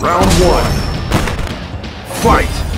Round one. Fight!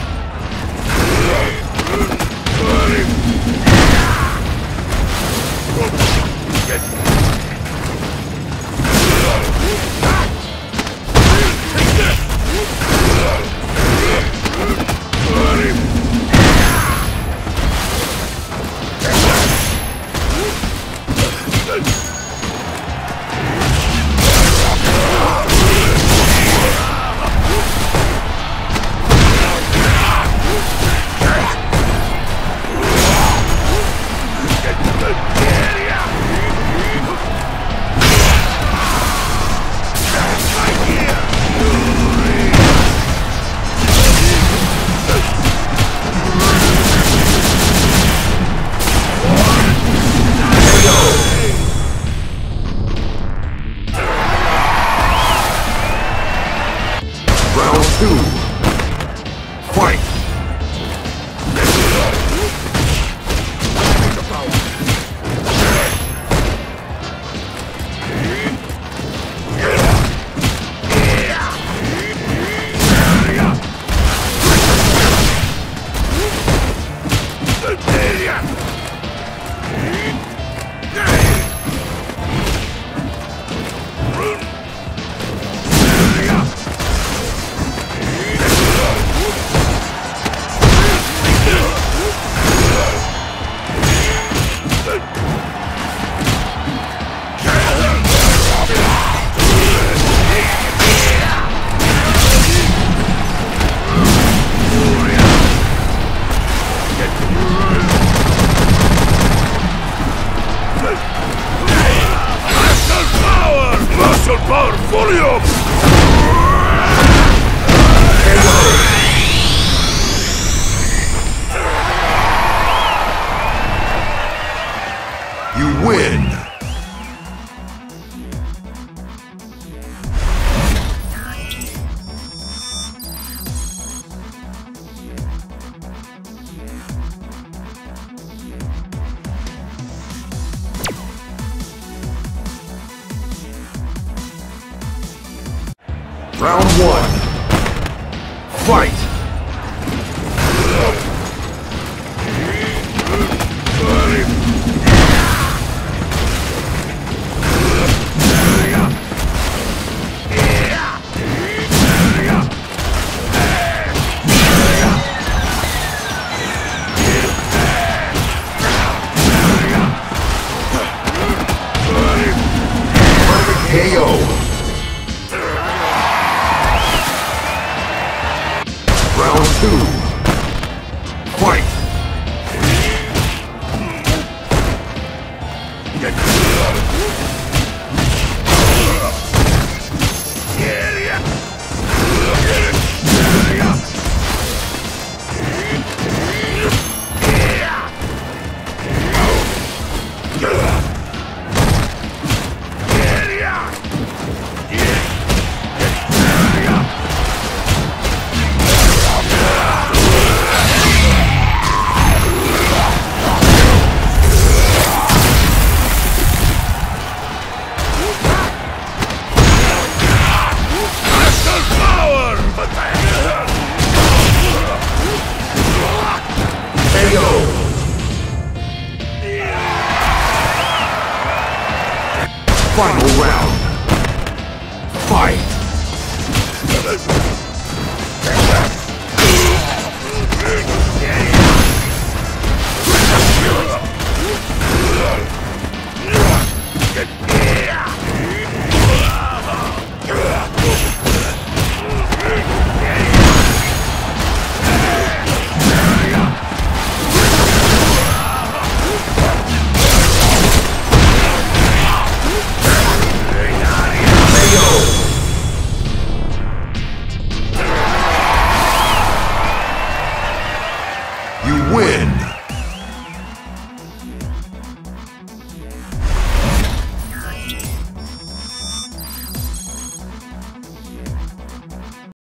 Power! Muscle Round one. Fight!